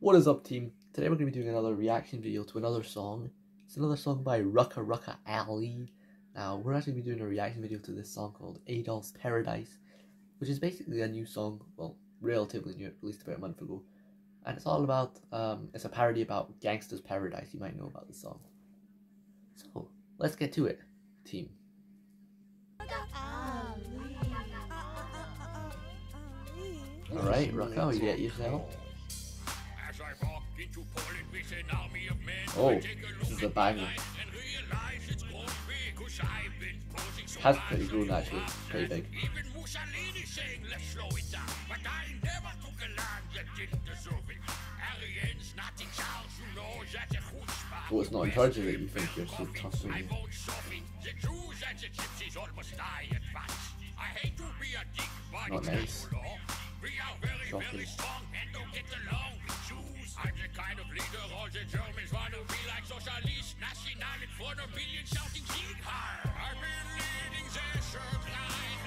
What is up, team? Today we're going to be doing another reaction video to another song. It's another song by Rucka Rucka Ali. Now, we're actually going to be doing a reaction video to this song called Adolf's Paradise, which is basically a new song, well, relatively new, released about a month ago. And it's all about, um, it's a parody about Gangsta's Paradise. You might know about the song. So, let's get to it, team. Alright, Rucka, you get yourself. Oh, oh, this is a banger. Has pretty good actually, pretty big. What's not in charge of it, you think you're so tough Not nice. Shocking.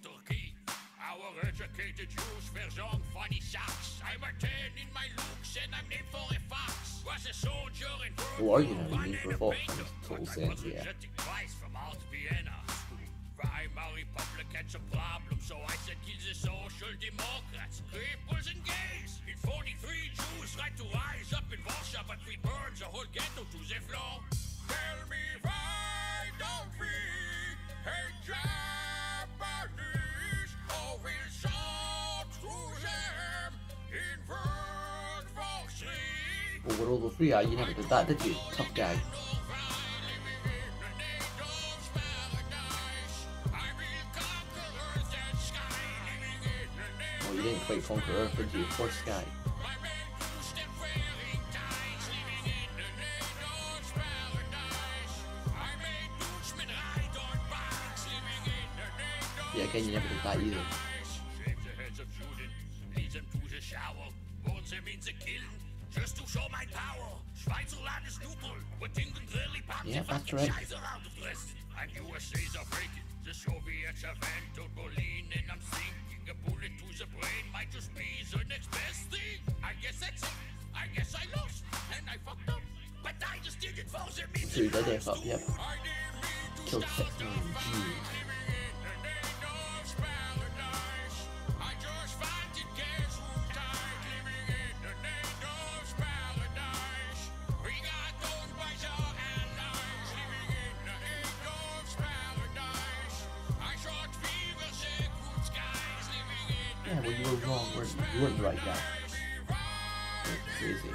Turkey. Our educated youth were young funny sharks. I'm a 10 in my looks and I'm named for a fox. Was a soldier in Who are now? You need for a fox. Total sense, yeah. from Alt Vienna. Republicans a problem, so I said kill the social democrats. Cripples Well, we're all three are. You never did that, did you? Tough guy. Oh, you didn't quite conquer Earth, did you? Poor Sky. Yeah, again, you never did that either. Just to show my power. Schweizerland is neutral. Yeah, that's right. USA's are breaking. The Soviets have entered Berlin and I'm sinking. A bullet to the brain might just be the next best thing. I guess that's it. I guess I lost and I fucked up. But I just did it for the means. So you did it, yep. Killed 16 Jews. Were wrong. Weren't the right guy. crazy.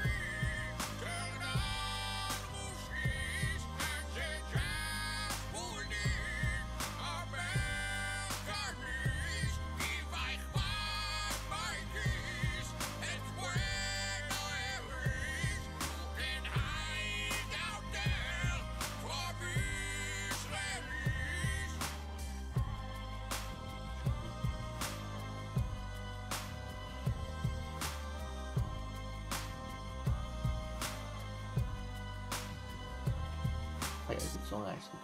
Song actually.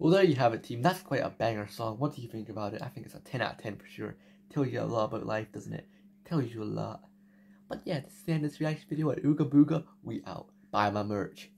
Well, there you have it, team. That's quite a banger song. What do you think about it? I think it's a 10 out of 10 for sure. Tells you a lot about life, doesn't it? Tells you a lot. But yeah, this is the end of this reaction video at Ooga Booga. We out. Buy my merch.